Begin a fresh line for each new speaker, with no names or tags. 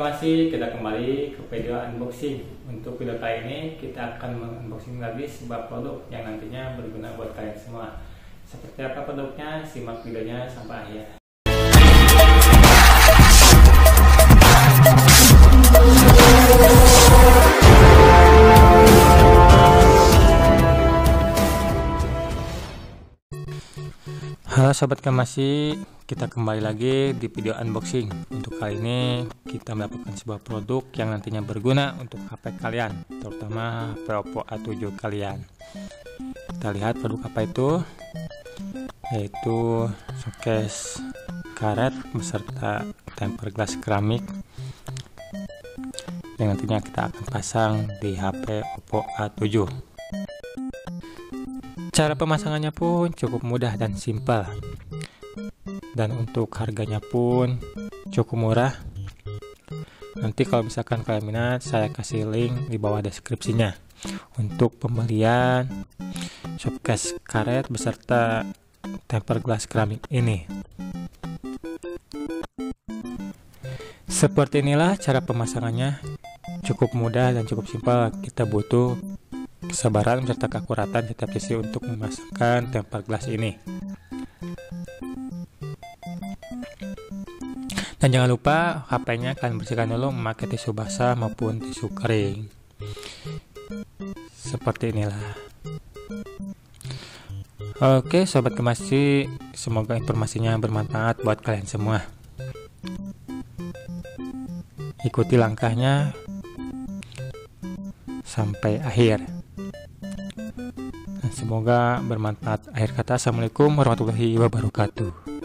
kasih, kita kembali ke video unboxing. Untuk video kali ini kita akan mengunboxing lagi sebuah produk yang nantinya berguna buat kalian semua. Seperti apa produknya? Simak videonya sampai akhir. Halo sobat kemasi, kita kembali lagi di video unboxing. Untuk kali ini kita mendapatkan sebuah produk yang nantinya berguna untuk HP kalian, terutama HP Oppo A7 kalian. Kita lihat produk apa itu, yaitu showcase karet beserta tempered glass keramik yang nantinya kita akan pasang di HP Oppo A7. Cara pemasangannya pun cukup mudah dan simpel. Dan untuk harganya pun cukup murah. Nanti kalau misalkan kalian minat, saya kasih link di bawah deskripsinya. Untuk pembelian showcase karet beserta tempered glass keramik ini. Seperti inilah cara pemasangannya. Cukup mudah dan cukup simpel. Kita butuh kesabaran serta keakuratan setiap sisi untuk memasangkan tempered glass ini. Dan jangan lupa HP-nya kalian bersihkan dulu memakai tisu basah maupun tisu kering. Seperti inilah. Oke, sobat kemasi, semoga informasinya bermanfaat buat kalian semua. Ikuti langkahnya sampai akhir. Semoga bermanfaat. Akhir kata, Assalamualaikum warahmatullahi wabarakatuh.